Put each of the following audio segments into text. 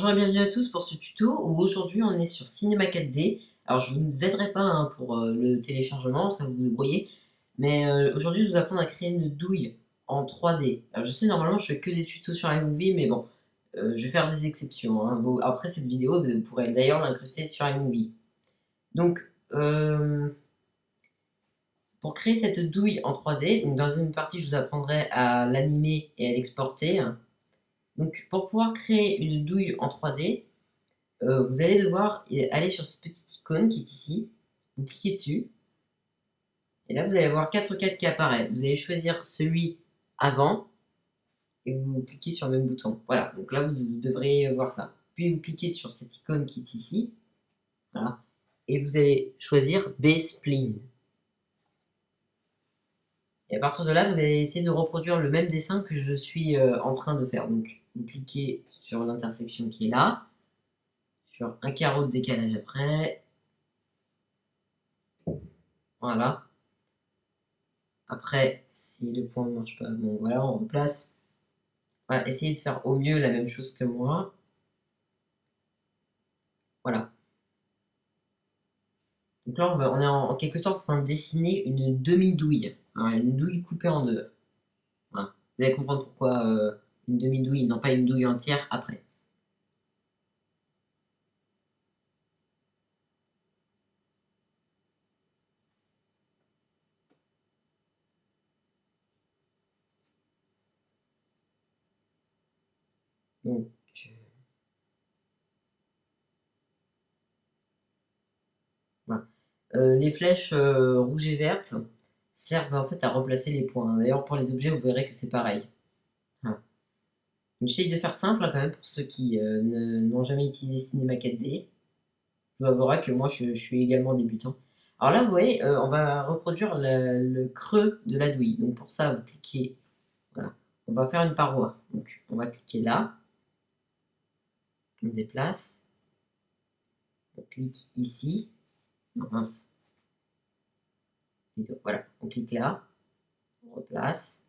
bonjour et bienvenue à tous pour ce tuto où aujourd'hui on est sur Cinema 4D. Alors je ne vous aiderai pas hein, pour euh, le téléchargement, ça vous débrouillez. Mais euh, aujourd'hui je vous apprends à créer une douille en 3D. Alors je sais normalement je fais que des tutos sur iMovie mais bon, euh, je vais faire des exceptions. Hein. après cette vidéo vous pourrez d'ailleurs l'incruster sur iMovie. Donc pour créer cette douille en 3D, donc dans une partie je vous apprendrai à l'animer et à l'exporter. Donc pour pouvoir créer une douille en 3D, euh, vous allez devoir aller sur cette petite icône qui est ici, vous cliquez dessus, et là vous allez avoir 4 4 qui apparaissent. Vous allez choisir celui avant, et vous cliquez sur le même bouton. Voilà, donc là vous devriez voir ça. Puis vous cliquez sur cette icône qui est ici, et vous allez choisir B-Spline. Et à partir de là, vous allez essayer de reproduire le même dessin que je suis euh, en train de faire. Vous cliquez sur l'intersection qui est là, sur un carreau de décalage après. Voilà. Après, si le point ne marche pas, bon voilà, on replace. Voilà, essayez de faire au mieux la même chose que moi. Voilà. Donc là, on, est en, quelque sorte en train de dessiner une demi-douille. une douille coupée en deux. Voilà. Vous allez comprendre pourquoi euh, une demi-douille, non pas une douille entière après. Donc, euh, les flèches euh, rouges et vertes servent en fait à replacer les points. D'ailleurs, pour les objets, vous verrez que c'est pareil. J'essaye de faire simple hein, quand même pour ceux qui euh, n'ont jamais utilisé Cinema 4D. Je vous avouerai que moi je, suis également débutant. Alors là, vous voyez, euh, on va reproduire le, creux de la douille. Donc pour ça, vous cliquez, voilà, on va faire une paroi. Donc on va cliquer là, on déplace, on clique ici, non mince, voilà, on clique là, on replace,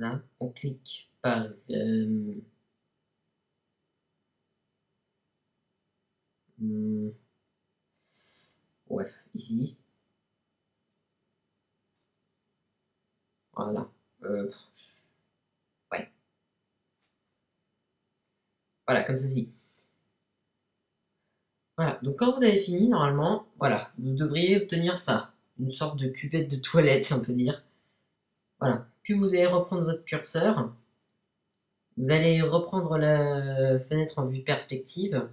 Là, on clique par euh, ouais, ici. Voilà. Euh, ouais. Voilà, comme ceci. Voilà, donc quand vous avez fini, normalement, voilà, vous devriez obtenir ça. Une sorte de cuvette de toilette, on peut dire. Voilà. Vous allez reprendre votre curseur. Vous allez reprendre la fenêtre en vue perspective.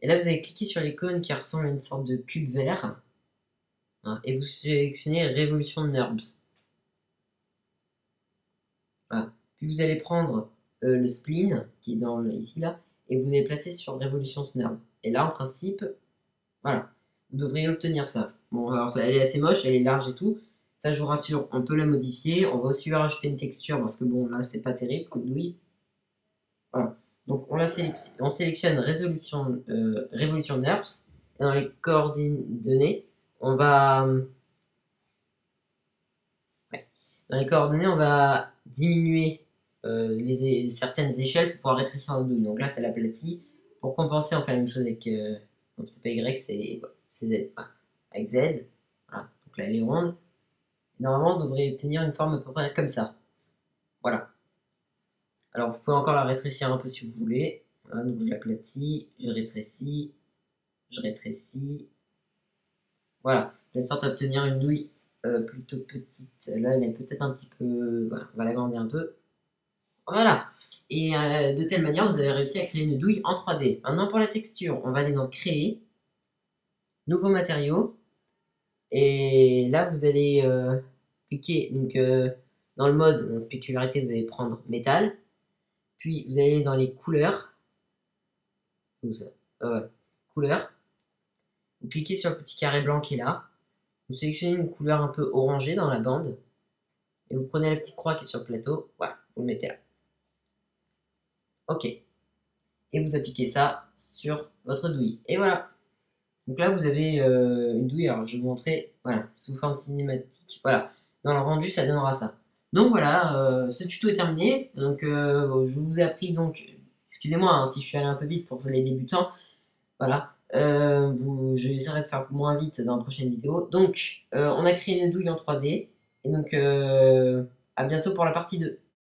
Et là, vous allez cliquer sur l'icône qui ressemble à une sorte de cube vert. Hein, et vous sélectionnez Révolution. Voilà. Puis vous allez prendre euh, le spleen, qui est dans ici là, et vous allez placer sur Révolution NURBS. Et là, en principe, voilà, vous devriez obtenir ça. Bon, alors ça, elle est assez moche, elle est large et tout, ça, je vous rassure, on peut la modifier. On va aussi rajouter une texture parce que bon, là, c'est pas terrible douille. Voilà. Donc, on, la sélectionne, on sélectionne résolution, euh, Révolution NURBS. Et dans les coordonnées, on va. Dans les coordonnées, on va diminuer euh, certaines échelles pour pouvoir rétrécir la douille. Donc là, c'est l'aplati. Pour compenser, on fait la même chose avec. Euh, c'est pas Y, c'est Z. avec Z. Voilà. Donc là, elle est ronde. Normalement, vous devriez obtenir une forme à peu près comme ça. Voilà. Alors, vous pouvez encore la rétrécir un peu si vous voulez. donc je l'aplatis, je rétrécis, je rétrécis. Voilà, de sorte à obtenir une douille euh, plutôt petite. Là, elle est peut-être un petit peu... Voilà, on va l'agrandir un peu. Voilà. Et euh, de telle manière, vous avez réussi à créer une douille en 3D. Maintenant, pour la texture, on va aller dans Créer, Nouveau matériau. Et là, vous allez... Euh, donc euh, dans le mode, dans spécularité, vous allez prendre métal, puis vous allez dans les couleurs, euh, couleurs, vous cliquez sur le petit carré blanc qui est là, vous sélectionnez une couleur un peu orangée dans la bande, et vous prenez la petite croix qui est sur le plateau, voilà, vous le mettez là. Ok. Et vous appliquez ça sur votre douille. Et voilà. Donc là, vous avez euh, une douille, alors je vais vous montrer, voilà, sous forme cinématique. Voilà. Dans le rendu, ça donnera ça. Donc voilà, euh, ce tuto est terminé. Donc euh, je vous ai appris donc, excusez-moi hein, si je suis allé un peu vite pour les débutants. Voilà, euh, vous, je essaierai de faire moins vite dans la prochaine vidéo. Donc on a créé une douille en 3D et donc à bientôt pour la partie 2.